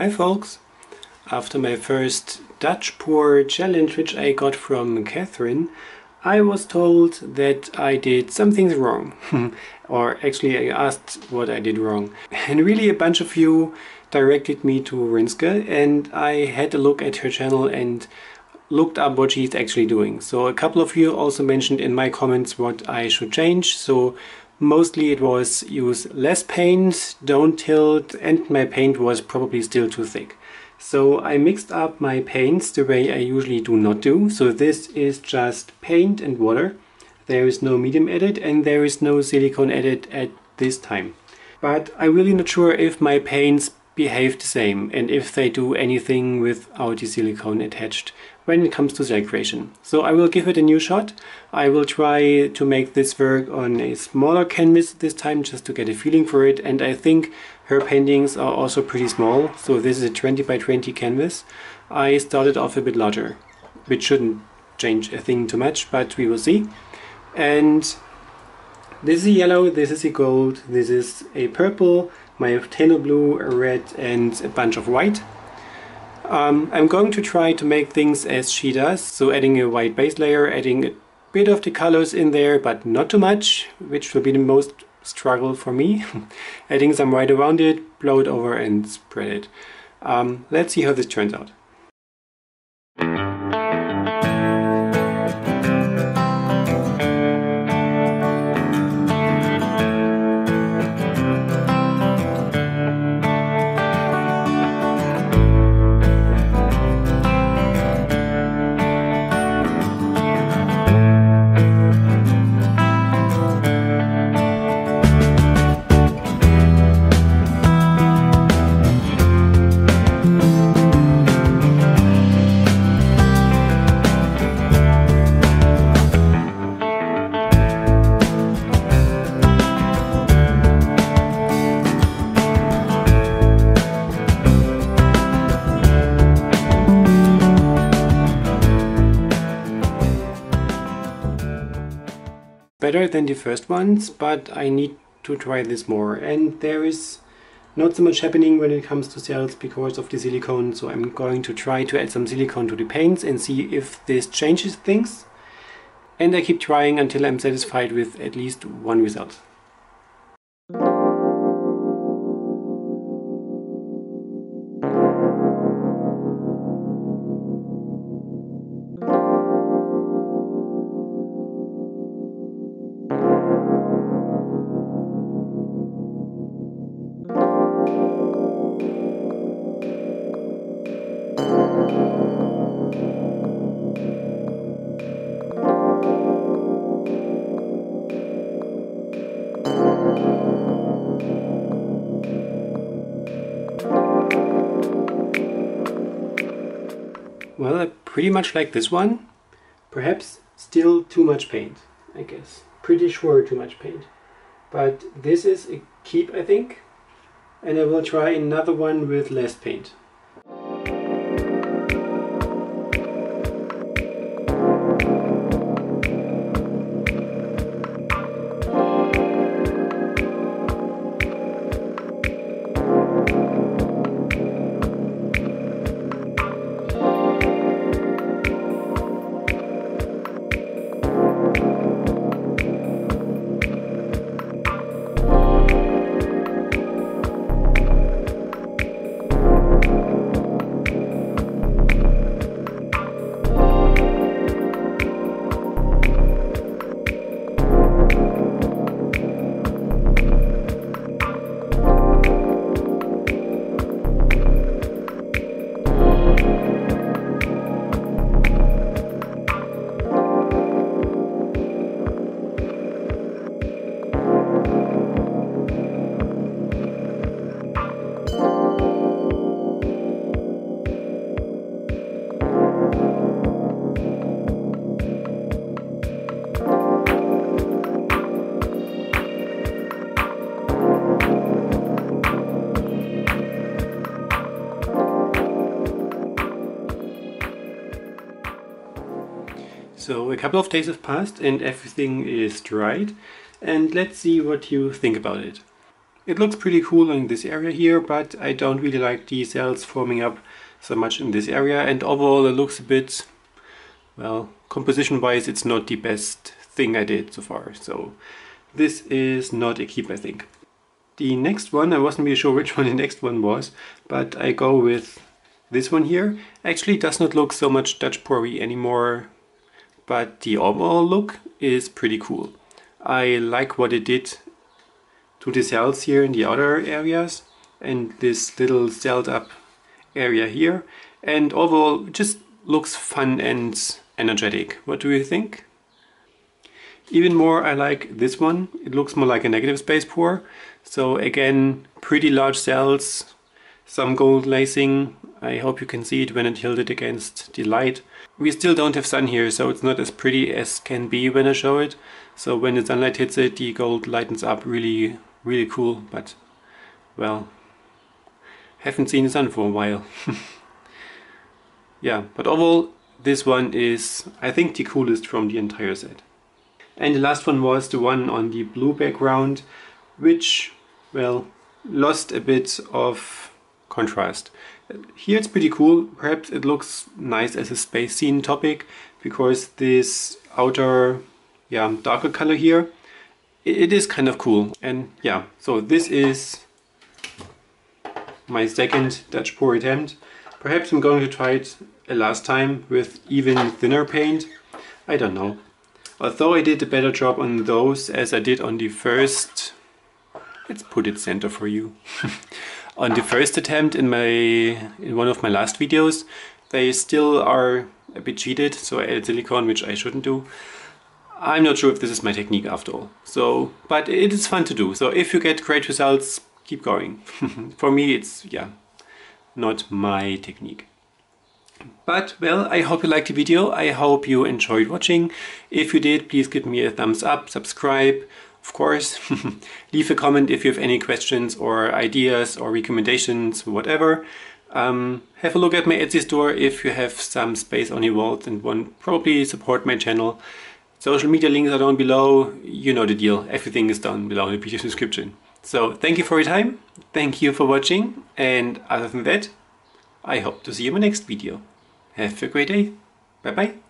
Hi folks! After my first Dutch pour challenge which I got from Catherine, I was told that I did some things wrong. or actually I asked what I did wrong. And really a bunch of you directed me to Rinske and I had a look at her channel and looked up what she's actually doing. So a couple of you also mentioned in my comments what I should change. So Mostly it was use less paint, don't tilt, and my paint was probably still too thick. So I mixed up my paints the way I usually do not do. So this is just paint and water. There is no medium edit and there is no silicone edit at this time. But I'm really not sure if my paints behave the same and if they do anything without the silicone attached when it comes to cell creation. So I will give it a new shot. I will try to make this work on a smaller canvas this time just to get a feeling for it and I think her paintings are also pretty small. So this is a 20 by 20 canvas. I started off a bit larger, which shouldn't change a thing too much, but we will see. And this is a yellow, this is a gold, this is a purple, my phthalo blue, a red and a bunch of white. Um, I'm going to try to make things as she does, so adding a white base layer, adding a bit of the colors in there, but not too much, which will be the most struggle for me. adding some white around it, blow it over and spread it. Um, let's see how this turns out. Better than the first ones, but I need to try this more. And there is not so much happening when it comes to cells because of the silicone, so I'm going to try to add some silicone to the paints and see if this changes things. And I keep trying until I'm satisfied with at least one result. Well, pretty much like this one. Perhaps still too much paint, I guess. Pretty sure too much paint. But this is a keep, I think. And I will try another one with less paint. So a couple of days have passed and everything is dried and let's see what you think about it. It looks pretty cool in this area here, but I don't really like the cells forming up so much in this area. And overall it looks a bit, well, composition wise it's not the best thing I did so far. So this is not a keep I think. The next one, I wasn't really sure which one the next one was, but I go with this one here. Actually does not look so much Dutch Pory anymore, but the overall look is pretty cool. I like what it did to the cells here in the outer areas and this little celled up area here. And overall just looks fun and energetic. What do you think? Even more I like this one. It looks more like a negative space pour. So again, pretty large cells, some gold lacing. I hope you can see it when it tilted against the light. We still don't have sun here, so it's not as pretty as can be when I show it. So when the sunlight hits it, the gold lightens up really, really cool. But, well, haven't seen the sun for a while. yeah, but overall, this one is, I think, the coolest from the entire set. And the last one was the one on the blue background, which, well, lost a bit of contrast. Here it's pretty cool. Perhaps it looks nice as a space scene topic because this outer, yeah, darker color here, it is kind of cool. And yeah, so this is my second Dutch pour attempt. Perhaps I'm going to try it a last time with even thinner paint. I don't know. Although I did a better job on those as I did on the first, let's put it center for you. on the first attempt in my in one of my last videos, they still are a bit cheated, so I added silicone, which I shouldn't do. I'm not sure if this is my technique after all. So, but it is fun to do. So if you get great results, keep going. For me, it's, yeah, not my technique. But, well, I hope you liked the video. I hope you enjoyed watching. If you did, please give me a thumbs up, subscribe, of course. Leave a comment if you have any questions or ideas or recommendations, whatever. Um, have a look at my Etsy store if you have some space on your walls and want probably support my channel. Social media links are down below. You know the deal. Everything is down below in the video description. So thank you for your time. Thank you for watching. And other than that, I hope to see you in my next video. Have a great day. Bye bye.